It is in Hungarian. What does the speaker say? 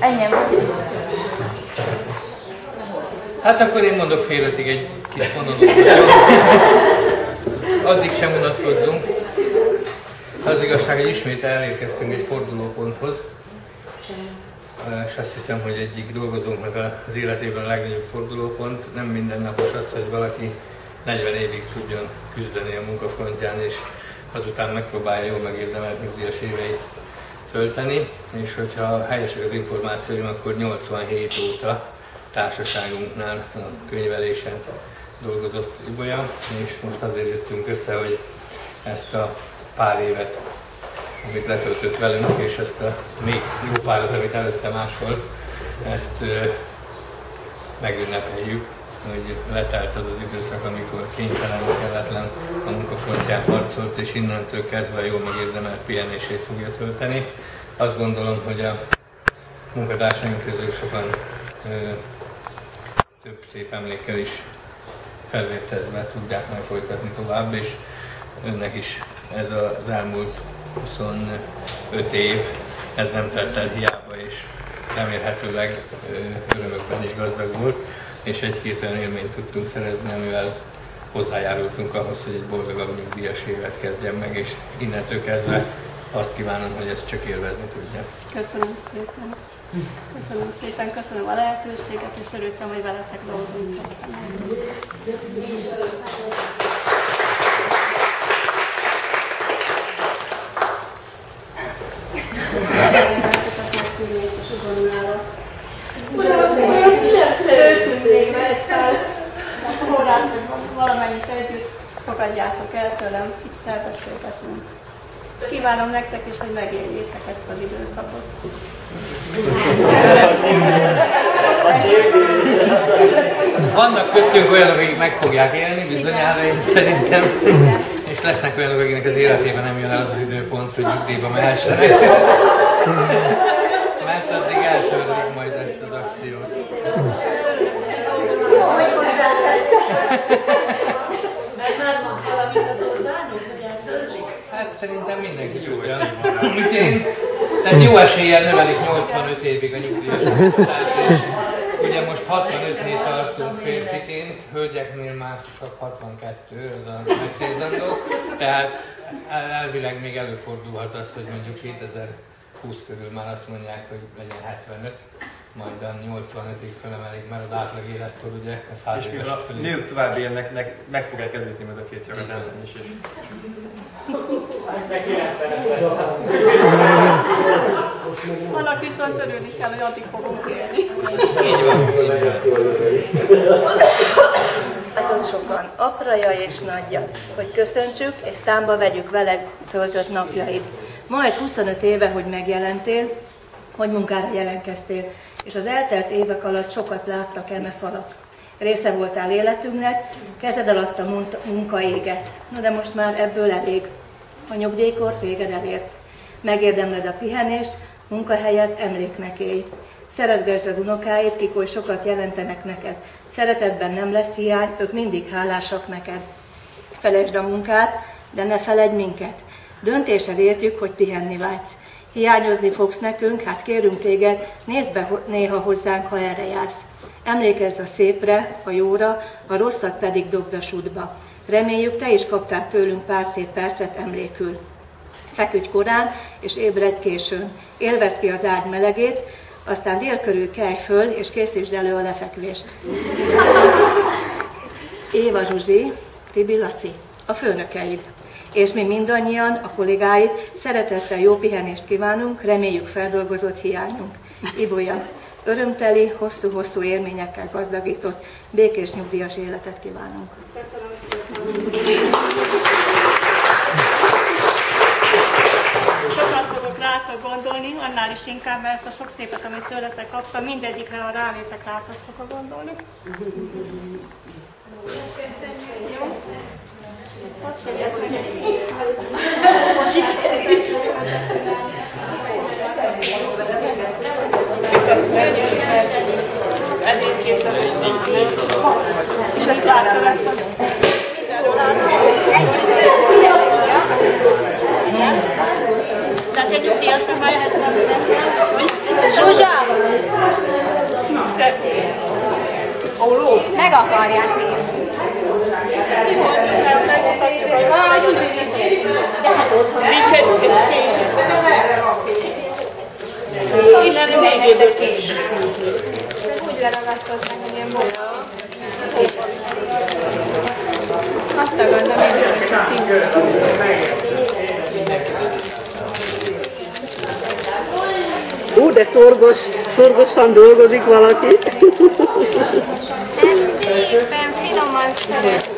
Ennyi. Hát akkor én mondok fél ötig egy kis monológot. Addig sem unatkozzunk. Az igazság, hogy ismét elérkeztünk egy fordulóponthoz. És azt hiszem, hogy egyik dolgozónknak az életében a legnagyobb fordulópont. Nem mindennapos az, hogy valaki 40 évig tudjon küzdeni a munkafrontján, és azután megpróbálja jól megérdemelt nyugdíjas éveit tölteni, és hogyha helyesek az információim, akkor 87 óta társaságunknál a könyvelésen dolgozott Ibolya, és most azért jöttünk össze, hogy ezt a pár évet, amit letöltött velünk, és ezt a még jó párat, amit előtte máshol, ezt ö, megünnepeljük, hogy letelt az az időszak, amikor kénytelen, kelletlen a munkafrontján harcolt, és innentől kezdve jól megérdemelt pihenését fogja tölteni. Azt gondolom, hogy a munkatársaink közül sokan ö, több szép emlékkel is felvértezve tudják majd folytatni tovább, és önnek is ez az elmúlt 25 év, ez nem telt el hiába, és remélhetőleg örömökben is gazdag volt, és egy-két olyan élményt tudtunk szerezni, amivel hozzájárultunk ahhoz, hogy egy boldogabb nyugdíjas évet kezdjen meg, és innentől kezdve azt kívánom, hogy ezt csak élvezni tudja. Köszönöm szépen. Köszönöm szépen, köszönöm a lehetőséget, és örültem, hogy veletek dolgozhattam. Töltsünk végre egy órát, hogy valamennyit együtt fogadjátok el tőlem, kicsit elbeszélgetünk. És kívánom nektek is, hogy megéljétek ezt az időszakot. Vannak köztünk olyanok, akik meg fogják élni, bizonyára én szerintem, és lesznek olyanok, akiknek az életében nem jön el az az időpont, hogy nyugdíjba mehessenek. Mert mondta valamit az Orbánok, hogy eltörlik? Hát szerintem mindenki tudja. Mint én. Tehát jó eséllyel növelik 85 évig a nyugdíjas korhatárt, és ugye most 65-nél tartunk férfiként, hölgyeknél már csak 62, az a megcélzandó. Tehát el- elvileg még előfordulhat az, hogy mondjuk 2020 körül már azt mondják, hogy legyen 75, majd a 85-ig felemelik, mert az átlag életkor ugye, ez hány És mivel a fölé. nők tovább élnek, nek- meg fogják előzni majd a két jövedelmen is. És Annak viszont örülni kell, hogy addig fogunk élni. Így van, így van. Nagyon sokan, apraja és nagyja, hogy köszöntsük és számba vegyük vele töltött napjaid. Majd 25 éve, hogy megjelentél, hogy munkára jelentkeztél, és az eltelt évek alatt sokat láttak eme falak. Része voltál életünknek, kezed alatt a mun- munka éget. Na de most már ebből elég. A nyugdíjkor téged elért. Megérdemled a pihenést, munkahelyet emléknek élj. Szeretgesd az unokáid, kik oly sokat jelentenek neked. Szeretetben nem lesz hiány, ők mindig hálásak neked. Felejtsd a munkát, de ne feledj minket. Döntésed értjük, hogy pihenni vágysz. Hiányozni fogsz nekünk, hát kérünk téged, nézd be néha hozzánk, ha erre jársz. Emlékezz a szépre, a jóra, a rosszat pedig dobd a sútba. Reméljük, te is kaptál tőlünk pár szép percet emlékül. Feküdj korán, és ébredj későn. Élvezd ki az ágy melegét, aztán dél körül kelj föl, és készítsd elő a lefekvést. Éva Zsuzsi, Tibi Laci, a főnökeid. És mi mindannyian, a kollégáid, szeretettel jó pihenést kívánunk, reméljük feldolgozott hiányunk. Ibolya, örömteli, hosszú-hosszú élményekkel gazdagított, békés nyugdíjas életet kívánunk. Sokat fogok rátok gondolni, annál is inkább, mert ezt a sok szépet, amit tőletek kaptam, mindegyikre, ha ránézek, rátok fogok gondolni. És ezt láttad ezt a... Tehát egy nyugdíjasnak már ezt Zsuzsa! Meg akarják én Azt Ú, de szorgos, szorgosan dolgozik valaki. Ez szépen, finoman szeret.